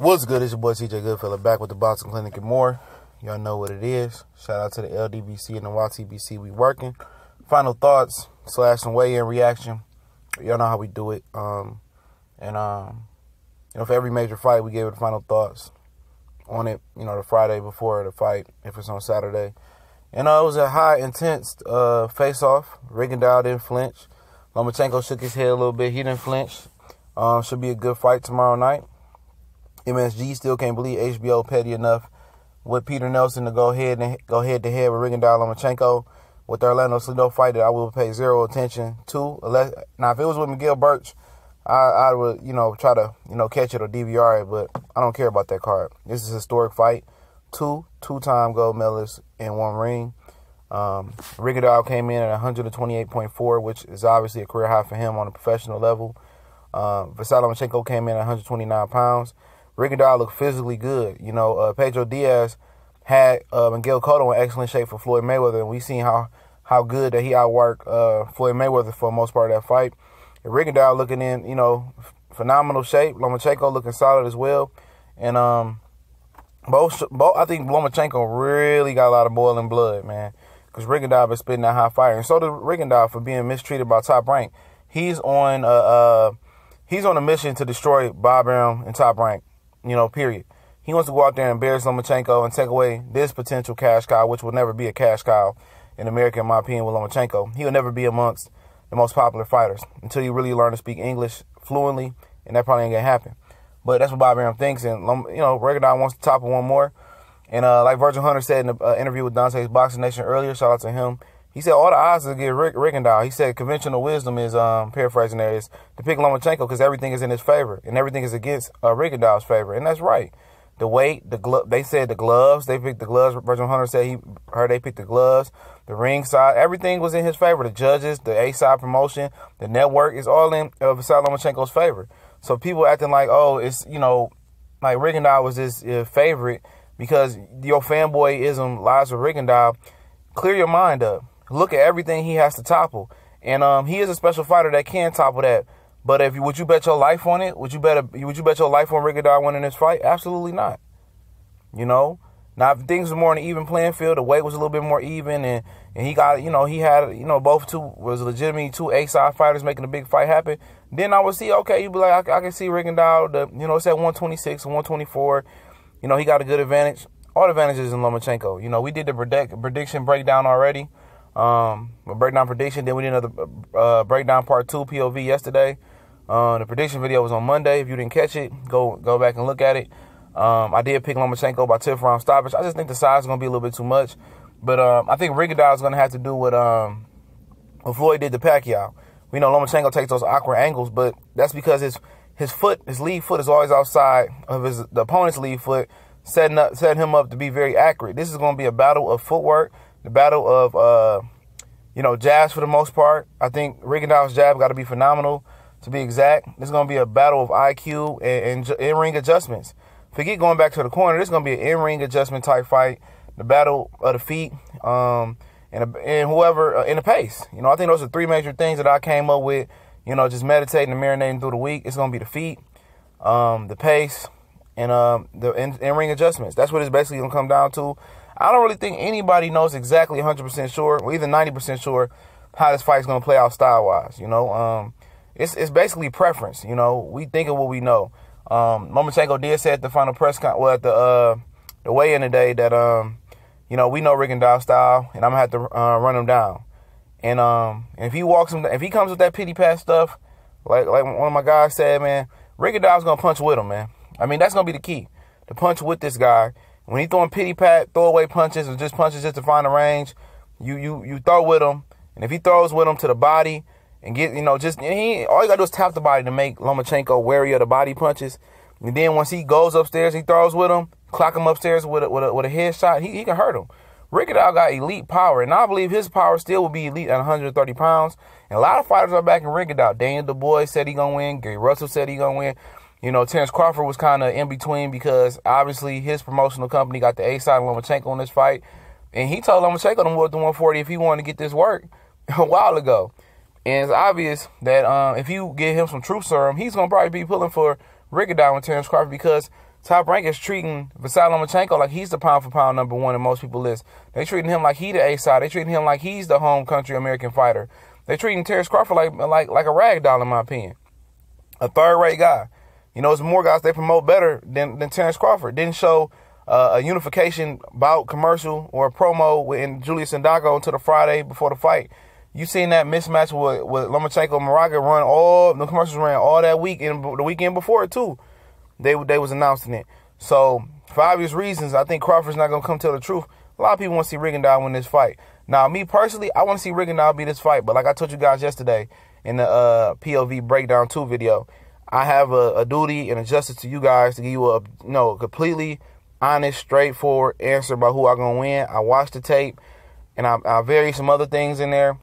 What's good? It's your boy CJ Goodfellow back with the Boxing Clinic and more. Y'all know what it is. Shout out to the LDBC and the YTBC. We working. Final thoughts slash some weigh in reaction. Y'all know how we do it. Um, and um, you know, for every major fight, we gave it final thoughts on it. You know, the Friday before the fight, if it's on Saturday. And uh, it was a high, intense uh, face off. Rigondeaux didn't flinch. Lomachenko shook his head a little bit. He didn't flinch. Um, should be a good fight tomorrow night. MSG still can't believe HBO petty enough with Peter Nelson to go ahead and go head to head with Rigondeaux Lomachenko with the Orlando Salido fight that I will pay zero attention to. Now, if it was with Miguel Birch, I, I would, you know, try to, you know, catch it or DVR it, but I don't care about that card. This is a historic fight. Two two-time gold medalists in one ring. Um, Rigondeaux came in at 128.4, which is obviously a career high for him on a professional level. Uh, Vasily Lomachenko came in at 129 pounds. Rigondeaux looked physically good. You know, uh, Pedro Diaz had uh, Miguel Cotto in excellent shape for Floyd Mayweather, and we seen how how good that he outworked uh, Floyd Mayweather for most part of that fight. And Rigondeaux looking in, you know, phenomenal shape. Lomachenko looking solid as well, and um, both both I think Lomachenko really got a lot of boiling blood, man, because Rigondeaux been spitting that hot fire, and so did Rigondeaux for being mistreated by Top Rank. He's on uh, uh he's on a mission to destroy Bob Arum and Top Rank you know, period. He wants to go out there and embarrass Lomachenko and take away this potential cash cow, which will never be a cash cow in America, in my opinion, with Lomachenko. He will never be amongst the most popular fighters until you really learn to speak English fluently, and that probably ain't gonna happen. But that's what Bob Arum thinks, and you know, Rigondeaux wants to top one more. And uh, like Virgil Hunter said in the uh, interview with Dante's Boxing Nation earlier, shout out to him. He said all the odds to get Rick Rigondeaux. He said conventional wisdom is um, paraphrasing there is to pick Lomachenko because everything is in his favor and everything is against uh, Rigondeaux's favor, and that's right. The weight, the glove. They said the gloves. They picked the gloves. Virgil Hunter said he heard they picked the gloves. The ring side, everything was in his favor. The judges, the A side promotion, the network is all in uh, Vasily Lomachenko's favor. So people acting like, oh, it's you know, like Rigondeaux was his uh, favorite because your fanboyism lies with Rigondeaux. Clear your mind up look at everything he has to topple. And um, he is a special fighter that can topple that. But if you would you bet your life on it? Would you bet a, would you bet your life on Rigondeaux winning this fight? Absolutely not. You know. Now if things were more on an even playing field, the weight was a little bit more even, and and he got you know he had you know both two was legitimately two A side fighters making a big fight happen. Then I would see okay, you'd be like I, I can see Rigondeaux, the you know it's at 126 and 124. You know he got a good advantage. All the advantages in Lomachenko. You know we did the prediction breakdown already. Um, a breakdown prediction. Then we did another uh, breakdown part two POV yesterday. Uh, the prediction video was on Monday. If you didn't catch it, go go back and look at it. Um, I did pick Lomachenko by 10th round stoppage. I just think the size is going to be a little bit too much. But um, I think Rigondeaux is going to have to do what, um, what Floyd did to Pacquiao. We know Lomachenko takes those awkward angles, but that's because his his foot, his lead foot, is always outside of his the opponent's lead foot, setting up setting him up to be very accurate. This is going to be a battle of footwork the battle of uh, you know jabs for the most part. I think Rigondeaux's jab got to be phenomenal. To be exact, is going to be a battle of IQ and, and in-ring adjustments. Forget going back to the corner. This is going to be an in-ring adjustment type fight. The battle of the feet, um, and and whoever uh, in the pace. You know, I think those are three major things that I came up with. You know, just meditating and marinating through the week. It's going to be the feet, um, the pace, and um, the in-ring adjustments. That's what it's basically going to come down to. I don't really think anybody knows exactly 100% sure, or even 90% sure, how this fight's going to play out style wise. You know, um, it's it's basically preference. You know, we think of what we know. Um, Lomachenko did say at the final press con, well, at the uh, the weigh in today that um, you know, we know Rigondeaux style, and I'm gonna have to uh, run him down. And um, if he walks him, if he comes with that pity pat stuff, like like one of my guys said, man, Rigondeaux's gonna punch with him, man. I mean, that's gonna be the key to punch with this guy when he throwing pity pat, throwaway punches, or just punches just to find the range, you you you throw with him, and if he throws with him to the body and get you know just he all you gotta do is tap the body to make Lomachenko wary of the body punches, and then once he goes upstairs, he throws with him, clock him upstairs with a, with a, with a headshot, he, he can hurt him. Rigondeaux got elite power, and I believe his power still will be elite at 130 pounds. And a lot of fighters are backing Rigondeaux. Daniel Dubois said he gonna win. Gary Russell said he gonna win. You know, Terence Crawford was kind of in between because obviously his promotional company got the A side of Lomachenko in this fight. And he told Lomachenko to move to 140 if he wanted to get this work a while ago. And it's obvious that um, if you give him some truth serum, he's going to probably be pulling for Rigondeaux with Terence Crawford because Top Rank is treating Vasily Lomachenko like he's the pound for pound number one in most people's list. They treating him like he the A side. They treating him like he's the home country American fighter. They treating Terence Crawford like like like a rag doll in my opinion. A third rate guy. You know, there's more guys they promote better than than Terence Crawford. Didn't show uh, a unification bout commercial or a promo with Julius Indongo until the Friday before the fight. You seen that mismatch with, with Lomachenko and Marriaga run all the commercials ran all that week and the weekend before it too. They they was announcing it. So for obvious reasons, I think Crawford's not gonna come tell the truth. A lot of people want to see Rigondeaux win this fight. Now, me personally, I want to see Rigondeaux beat this fight. But like I told you guys yesterday in the uh, POV breakdown two video, I have a, a, duty and a justice to you guys to give you a you know completely honest, straightforward answer about who I'm gonna win. I watched the tape and I, I vary some other things in there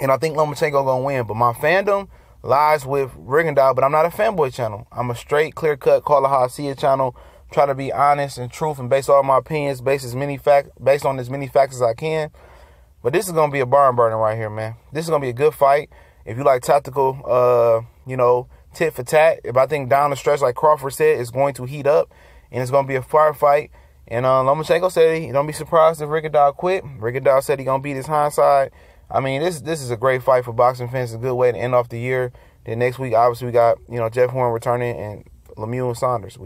and I think Lomachenko gonna win. But my fandom lies with Rigondeaux, but I'm not a fanboy channel. I'm a straight, clear cut, call it how I see it channel. Try to be honest and truth and base all my opinions based as many fact based on as many facts as I can. But this is gonna be a barn burner right here, man. This is gonna be a good fight. If you like tactical, uh, you know, tit for tat. If I think down the stretch, like Crawford said, it's going to heat up and it's gonna be a firefight. And uh, Lomachenko said he don't be surprised if Rigondeaux quit. Rigondeaux said he gonna beat his hindsight. I mean, this this is a great fight for boxing fans. It's a good way to end off the year. Then next week, obviously, we got you know Jeff Horn returning and Lemieux and Saunders. We